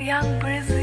young breezy.